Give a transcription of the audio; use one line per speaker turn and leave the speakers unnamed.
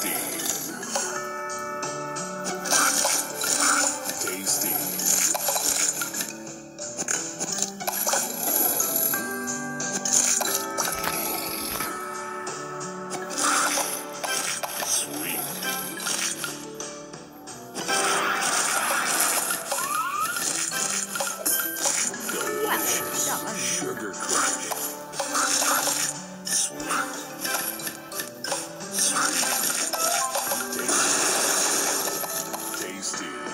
Tasty. Sweet. Delicious. Sugar crush. Sweet. Sweet. Steve.